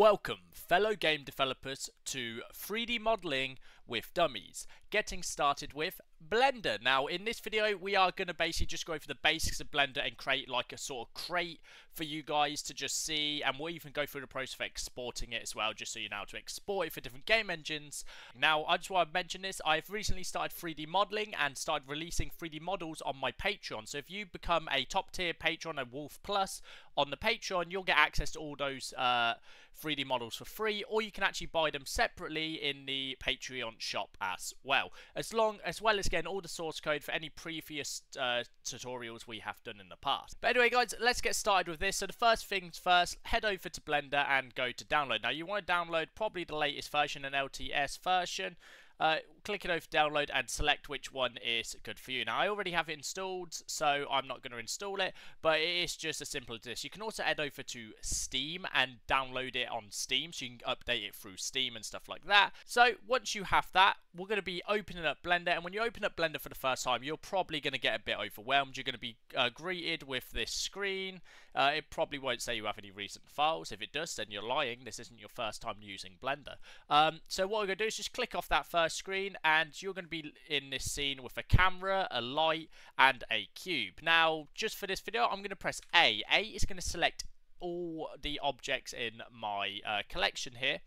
Welcome, fellow game developers, to 3D modeling with dummies. Getting started with Blender. Now, in this video, we are going to basically just go over the basics of Blender and create like a sort of crate for you guys to just see. And we'll even go through the process of exporting it as well, just so you know how to export it for different game engines. Now, I just want to mention this. I've recently started 3D modeling and started releasing 3D models on my Patreon. So if you become a top tier patron, a Wolf Plus, on the Patreon, you'll get access to all those uh, 3D models for free, or you can actually buy them separately in the Patreon shop as well. As long as well as getting all the source code for any previous uh, tutorials we have done in the past. But anyway, guys, let's get started with this. So the first things first, head over to Blender and go to download. Now you want to download probably the latest version, an LTS version. Uh, click it over to download and select which one is good for you. Now, I already have it installed, so I'm not going to install it, but it is just as simple as this. You can also head over to Steam and download it on Steam, so you can update it through Steam and stuff like that. So, once you have that, we're going to be opening up Blender, and when you open up Blender for the first time, you're probably going to get a bit overwhelmed. You're going to be uh, greeted with this screen. Uh, it probably won't say you have any recent files. If it does, then you're lying. This isn't your first time using Blender. Um, so what we're going to do is just click off that first screen, and you're going to be in this scene with a camera, a light, and a cube. Now, just for this video, I'm going to press A. A is going to select all the objects in my uh, collection here.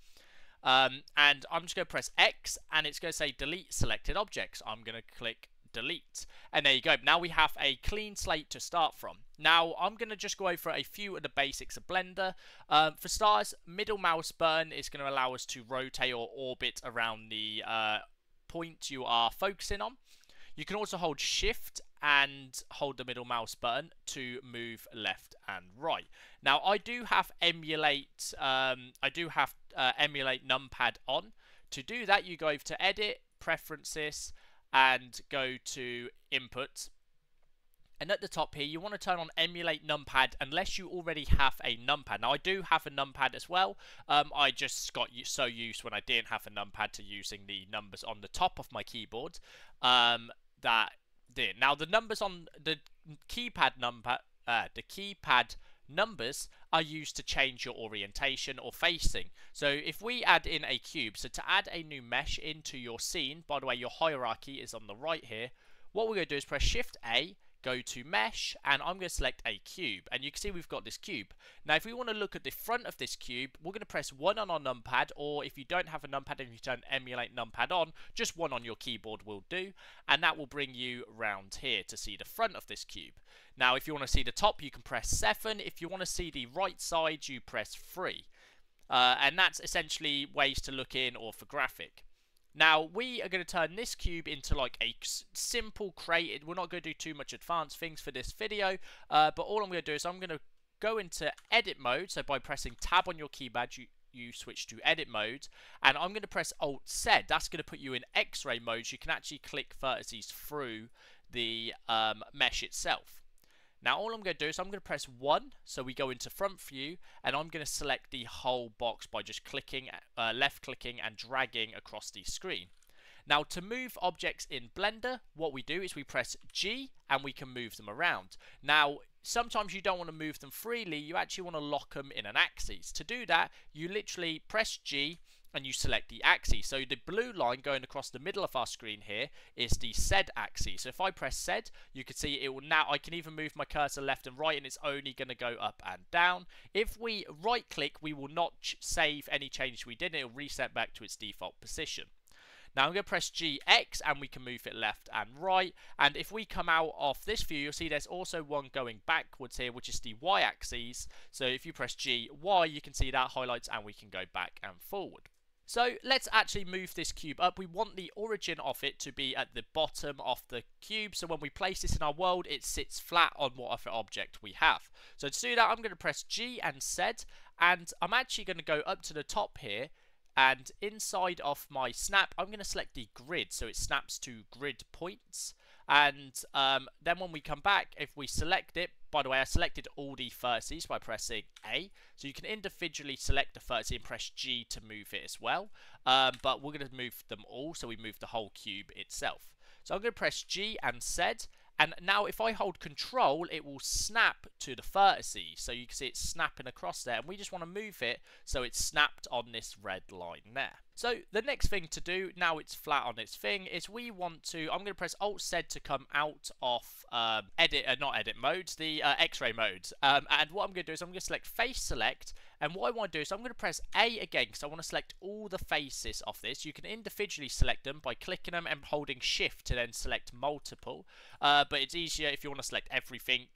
Um, and I'm just going to press X and it's going to say delete selected objects. I'm going to click delete. And there you go. Now we have a clean slate to start from. Now I'm going to just go over a few of the basics of Blender. Um, for starters, middle mouse button is going to allow us to rotate or orbit around the uh, point you are focusing on. You can also hold shift and hold the middle mouse button to move left and right. Now I do have emulate um, I do have uh, emulate numpad on. To do that you go over to edit, preferences and go to input and at the top here, you want to turn on emulate numpad unless you already have a numpad. Now, I do have a numpad as well. Um, I just got so used when I didn't have a numpad to using the numbers on the top of my keyboard um, that did. Now, the numbers on the keypad number, uh, the keypad numbers are used to change your orientation or facing. So if we add in a cube, so to add a new mesh into your scene, by the way, your hierarchy is on the right here, what we're going to do is press Shift A, go to mesh and I'm going to select a cube. And you can see we've got this cube. Now if we want to look at the front of this cube we're going to press 1 on our numpad or if you don't have a numpad and you turn emulate numpad on just 1 on your keyboard will do and that will bring you round here to see the front of this cube. Now if you want to see the top you can press 7 if you want to see the right side you press 3 uh, and that's essentially ways to look in orthographic now, we are going to turn this cube into like a simple crate. We're not going to do too much advanced things for this video, uh, but all I'm going to do is I'm going to go into edit mode. So by pressing tab on your keypad, you, you switch to edit mode. And I'm going to press Alt Z. That's going to put you in X-ray mode. So you can actually click vertices through the um, mesh itself. Now all I'm going to do is I'm going to press 1 so we go into front view and I'm going to select the whole box by just clicking, uh, left clicking and dragging across the screen. Now to move objects in Blender, what we do is we press G and we can move them around. Now sometimes you don't want to move them freely, you actually want to lock them in an axis. To do that, you literally press G and you select the axis. So the blue line going across the middle of our screen here is the Z axis. So if I press Z, you can see it will now, I can even move my cursor left and right and it's only going to go up and down. If we right click, we will not save any change we did. It will reset back to its default position. Now I'm going to press GX and we can move it left and right. And if we come out of this view, you'll see there's also one going backwards here, which is the Y axis. So if you press G, Y, you can see that highlights and we can go back and forward. So let's actually move this cube up. We want the origin of it to be at the bottom of the cube. So when we place this in our world, it sits flat on whatever object we have. So to do that, I'm going to press G and Z. And I'm actually going to go up to the top here. And inside of my snap, I'm going to select the grid. So it snaps to grid points. And um, then when we come back, if we select it, by the way, I selected all the vertices by pressing A. So you can individually select the vertice and press G to move it as well. Um, but we're going to move them all, so we move the whole cube itself. So I'm going to press G and Z, And now if I hold control, it will snap to the vertices. So you can see it's snapping across there. And we just want to move it so it's snapped on this red line there. So the next thing to do, now it's flat on its thing, is we want to, I'm going to press Alt Z to come out of um, edit, uh, not edit modes, the uh, X-ray modes. Um, and what I'm going to do is I'm going to select face select. And what I want to do is I'm going to press A again because I want to select all the faces of this. You can individually select them by clicking them and holding shift to then select multiple. Uh, but it's easier if you want to select everything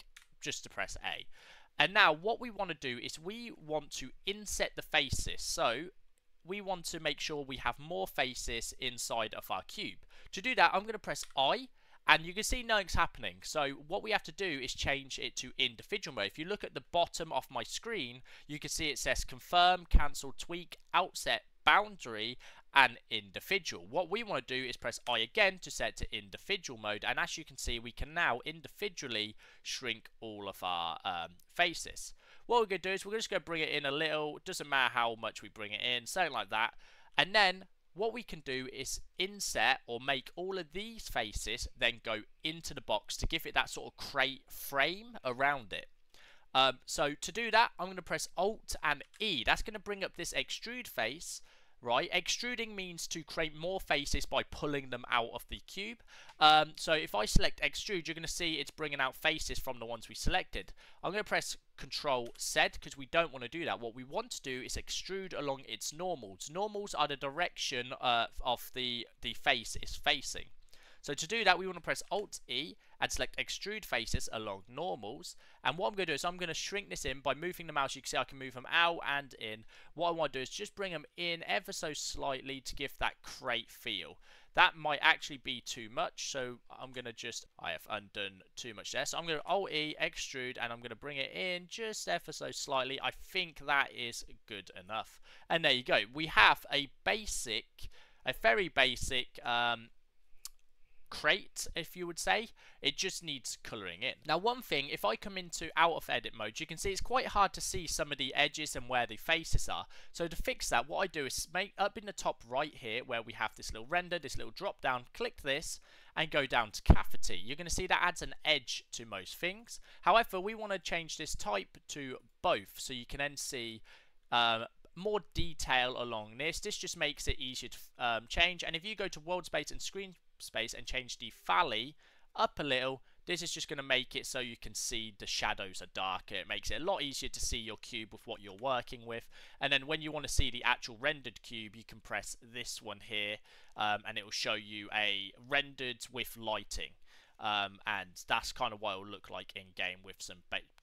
just to press A. And now what we want to do is we want to inset the faces. So we want to make sure we have more faces inside of our cube. To do that, I'm going to press I, and you can see nothing's happening. So what we have to do is change it to individual mode. If you look at the bottom of my screen, you can see it says confirm, cancel, tweak, outset, boundary, and individual. What we want to do is press I again to set to individual mode. And as you can see, we can now individually shrink all of our um, faces. What we're going to do is we're just going to bring it in a little. Doesn't matter how much we bring it in, something like that. And then what we can do is inset or make all of these faces then go into the box to give it that sort of crate frame around it. Um, so to do that, I'm going to press Alt and E. That's going to bring up this extrude face right? Extruding means to create more faces by pulling them out of the cube. Um, so if I select extrude, you're going to see it's bringing out faces from the ones we selected. I'm going to press Control Z because we don't want to do that. What we want to do is extrude along its normals. Normals are the direction uh, of the, the face is facing. So to do that, we want to press Alt E and select extrude faces along normals. And what I'm going to do is I'm going to shrink this in by moving the mouse. You can see I can move them out and in. What I want to do is just bring them in ever so slightly to give that crate feel. That might actually be too much, so I'm going to just, I have undone too much there. So I'm going to Alt-E, extrude, and I'm going to bring it in just ever so slightly. I think that is good enough. And there you go. We have a basic, a very basic um, crate, if you would say. It just needs colouring in. Now, one thing, if I come into out of edit mode, you can see it's quite hard to see some of the edges and where the faces are. So to fix that, what I do is make up in the top right here, where we have this little render, this little drop down, click this, and go down to cavity. You're going to see that adds an edge to most things. However, we want to change this type to both, so you can then see um, more detail along this. This just makes it easier to um, change. And if you go to world space and screen space and change the valley up a little, this is just going to make it so you can see the shadows are darker. It makes it a lot easier to see your cube with what you're working with. And then when you want to see the actual rendered cube, you can press this one here um, and it will show you a rendered with lighting. Um, and that's kind of what it will look like in game with some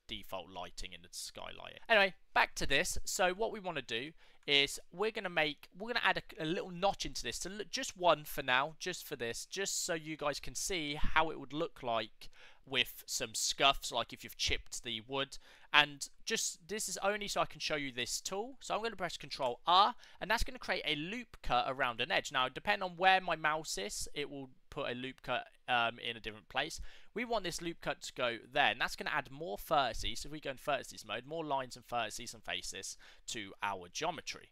default lighting in the skylight. Anyway, back to this. So what we want to do is we're going to make, we're going to add a, a, little notch into this, to look, just one for now, just for this, just so you guys can see how it would look like with some scuffs, like if you've chipped the wood. And just, this is only so I can show you this tool. So I'm going to press Control R, and that's going to create a loop cut around an edge. Now, depending on where my mouse is, it will put a loop cut um, in a different place. We want this loop cut to go there, and that's going to add more vertices. So if we go in vertices mode, more lines and vertices and faces to our geometry.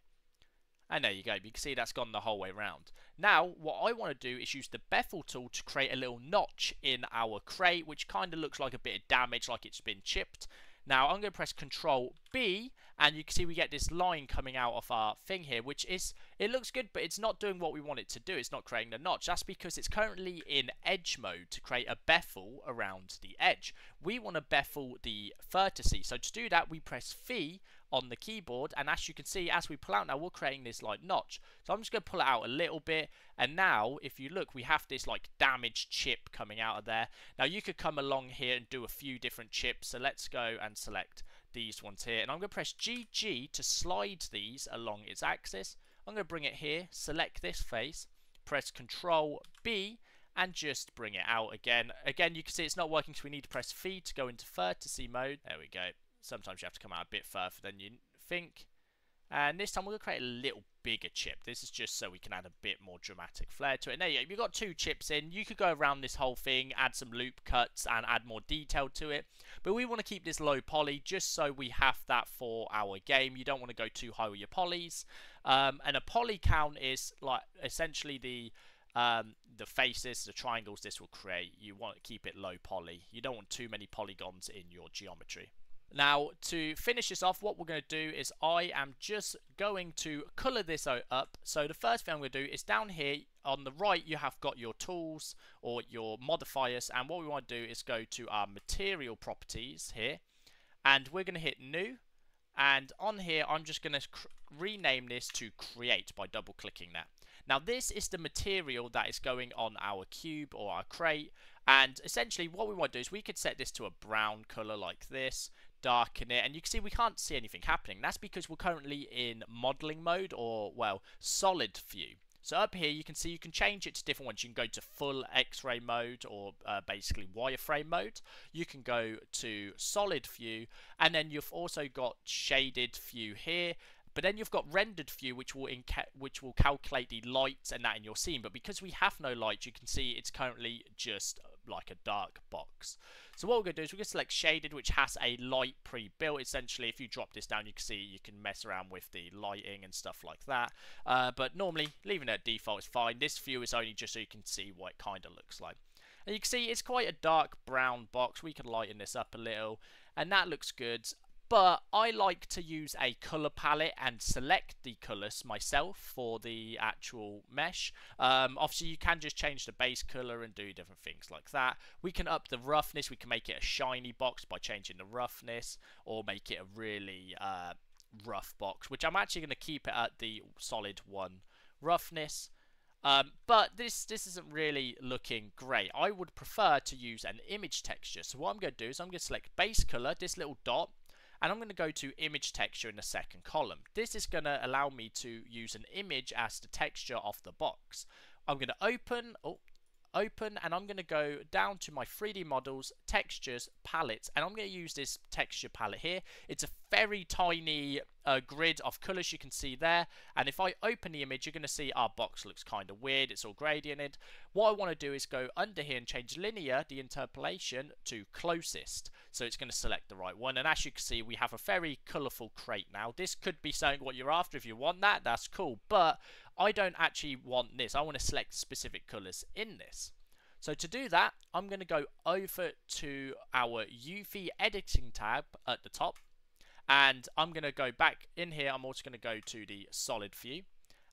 And there you go. You can see that's gone the whole way around. Now, what I want to do is use the bevel tool to create a little notch in our crate, which kind of looks like a bit of damage, like it's been chipped. Now I'm going to press Control B and you can see we get this line coming out of our thing here which is it looks good but it's not doing what we want it to do. It's not creating the notch. That's because it's currently in edge mode to create a bevel around the edge. We want to bevel the vertices. So to do that we press V on the keyboard and as you can see as we pull out now we're creating this like notch so I'm just going to pull it out a little bit and now if you look we have this like damaged chip coming out of there now you could come along here and do a few different chips so let's go and select these ones here and I'm going to press GG to slide these along its axis I'm going to bring it here select this face press control B and just bring it out again. Again, you can see it's not working, so we need to press V to go into vertice mode. There we go sometimes you have to come out a bit further than you think. And this time we're going to create a little bigger chip. This is just so we can add a bit more dramatic flair to it. Now, yeah, you've got two chips in. You could go around this whole thing, add some loop cuts, and add more detail to it. But we want to keep this low poly just so we have that for our game. You don't want to go too high with your polys. Um, and a poly count is like essentially the um, the faces, the triangles this will create, you want to keep it low poly. You don't want too many polygons in your geometry. Now, to finish this off, what we're going to do is I am just going to colour this up. So the first thing I'm going to do is down here on the right, you have got your tools or your modifiers. And what we want to do is go to our material properties here. And we're going to hit new. And on here, I'm just going to rename this to create by double clicking that. Now this is the material that is going on our cube or our crate and essentially what we want to do is we could set this to a brown colour like this darken it and you can see we can't see anything happening that's because we're currently in modeling mode or well solid view so up here you can see you can change it to different ones. You can go to full X-ray mode or uh, basically wireframe mode. You can go to solid view and then you've also got shaded view here but then you've got rendered view, which will which will calculate the lights and that in your scene. But because we have no lights, you can see it's currently just like a dark box. So what we're going to do is we're going to select shaded, which has a light pre-built. Essentially, if you drop this down, you can see you can mess around with the lighting and stuff like that. Uh, but normally, leaving it at default is fine. This view is only just so you can see what it kind of looks like. And you can see it's quite a dark brown box. We can lighten this up a little. And that looks good but I like to use a colour palette and select the colours myself for the actual mesh. Um, obviously you can just change the base colour and do different things like that. We can up the roughness, we can make it a shiny box by changing the roughness or make it a really uh, rough box, which I'm actually going to keep it at the solid 1 roughness. Um, but this this isn't really looking great. I would prefer to use an image texture. So what I'm going to do is I'm going to select base color, this little dot, and I'm going to go to image texture in the second column. This is going to allow me to use an image as the texture of the box. I'm going to open, oh, open and I'm going to go down to my 3D models, textures, palettes and I'm going to use this texture palette here. It's a very tiny uh, grid of colors you can see there. And if I open the image you're going to see our box looks kind of weird. It's all gradiented. What I want to do is go under here and change linear the interpolation to closest. So it's going to select the right one. And as you can see we have a very colorful crate now. This could be saying what you're after if you want that. That's cool. But I don't actually want this. I want to select specific colors in this. So to do that, I'm going to go over to our UV editing tab at the top and I'm going to go back in here I'm also going to go to the solid view.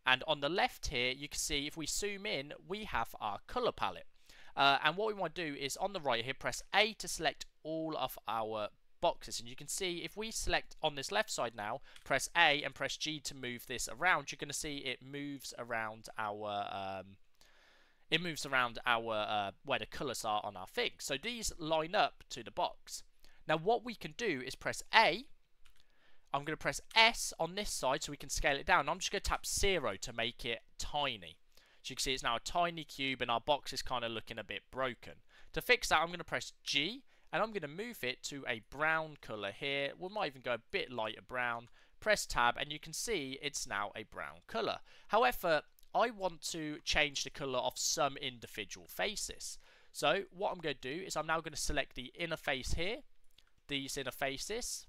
And on the left here you can see if we zoom in we have our color palette. Uh, and what we want to do is on the right here press A to select all of our boxes. And you can see if we select on this left side now press A and press G to move this around you're going to see it moves around our um, it moves around our uh, where the colors are on our fig so these line up to the box. Now what we can do is press A I'm going to press S on this side so we can scale it down. I'm just going to tap 0 to make it tiny. So you can see it's now a tiny cube and our box is kind of looking a bit broken. To fix that, I'm going to press G and I'm going to move it to a brown colour here. We might even go a bit lighter brown. Press tab and you can see it's now a brown colour. However, I want to change the colour of some individual faces. So what I'm going to do is I'm now going to select the inner face here, these inner faces,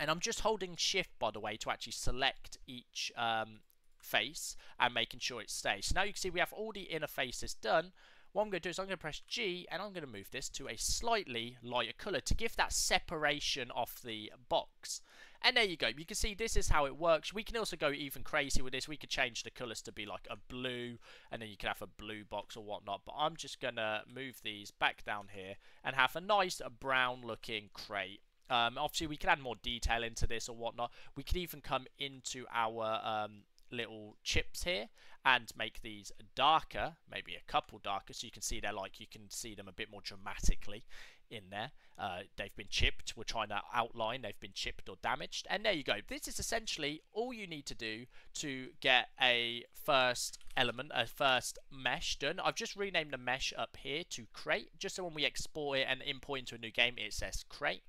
and I'm just holding shift, by the way, to actually select each um, face and making sure it stays. So now you can see we have all the inner faces done. What I'm going to do is I'm going to press G and I'm going to move this to a slightly lighter colour to give that separation of the box. And there you go. You can see this is how it works. We can also go even crazy with this. We could change the colours to be like a blue and then you can have a blue box or whatnot. But I'm just going to move these back down here and have a nice brown looking crate um, obviously, we can add more detail into this or whatnot. We could even come into our um, little chips here and make these darker, maybe a couple darker, so you can see they're like, you can see them a bit more dramatically in there. Uh, they've been chipped. We're trying to outline they've been chipped or damaged. And there you go. This is essentially all you need to do to get a first element, a first mesh done. I've just renamed the mesh up here to crate, just so when we export it and import into a new game, it says crate.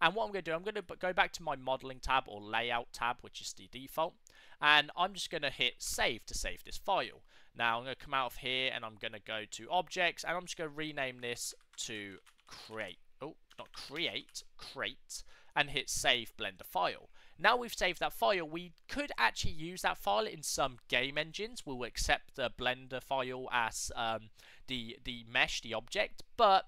And what I'm going to do, I'm going to go back to my modeling tab or layout tab, which is the default. And I'm just going to hit save to save this file. Now I'm going to come out of here and I'm going to go to objects and I'm just going to rename this to create. Oh, not create, crate and hit save blender file. Now we've saved that file, we could actually use that file in some game engines. We'll accept the Blender file as um, the, the mesh, the object, but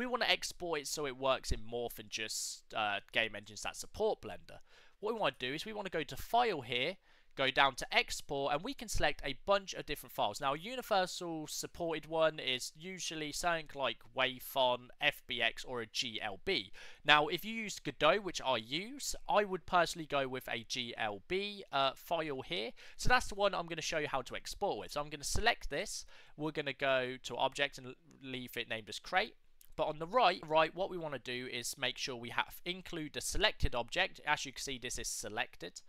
we want to export it so it works in more than just uh, game engines that support Blender. What we want to do is we want to go to File here, go down to export and we can select a bunch of different files. Now a universal supported one is usually something like Wavefront, FBX or a GLB. Now if you use Godot which I use, I would personally go with a GLB uh, file here. So that's the one I'm going to show you how to export with. So I'm going to select this, we're going to go to object and leave it named as crate. But on the right, right, what we want to do is make sure we have include the selected object. As you can see, this is selected.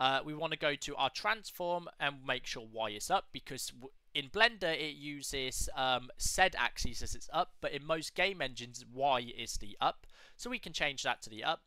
Uh, we want to go to our transform and make sure Y is up because in Blender it uses um, Z axis as its up, but in most game engines Y is the up. So we can change that to the up.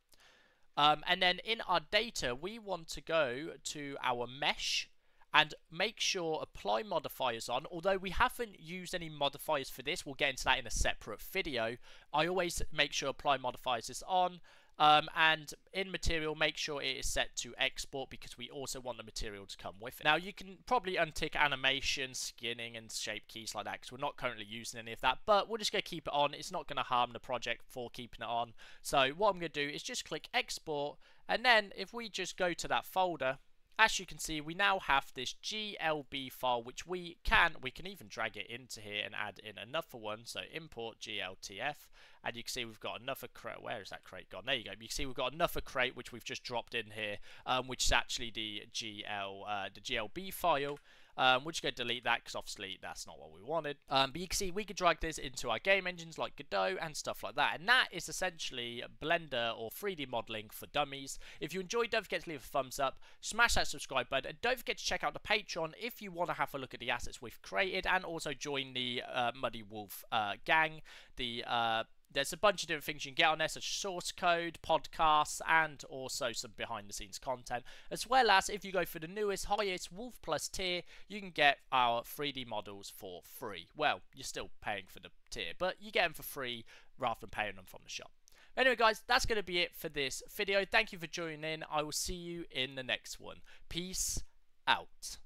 Um, and then in our data, we want to go to our mesh and make sure apply modifiers on. Although we haven't used any modifiers for this, we'll get into that in a separate video. I always make sure apply modifiers is on. Um, and in material, make sure it is set to export because we also want the material to come with it. Now, you can probably untick animation, skinning, and shape keys like that because we're not currently using any of that, but we're just going to keep it on. It's not going to harm the project for keeping it on. So what I'm going to do is just click export, and then if we just go to that folder, as you can see, we now have this GLB file, which we can, we can even drag it into here and add in another one. So import GLTF, and you can see we've got another crate. Where is that crate gone? There you go. You can see we've got another crate, which we've just dropped in here, um, which is actually the GL, uh, the GLB file. Um, we're just going to delete that because obviously that's not what we wanted. Um, but you can see we could drag this into our game engines like Godot and stuff like that. And that is essentially Blender or 3D modeling for dummies. If you enjoyed, don't forget to leave a thumbs up, smash that subscribe button, and don't forget to check out the Patreon if you want to have a look at the assets we've created and also join the uh, Muddy Wolf uh, gang, the uh, there's a bunch of different things you can get on there, such as source code, podcasts, and also some behind the scenes content. As well as if you go for the newest, highest Wolf Plus tier, you can get our 3D models for free. Well, you're still paying for the tier, but you get them for free rather than paying them from the shop. Anyway, guys, that's going to be it for this video. Thank you for joining in. I will see you in the next one. Peace out.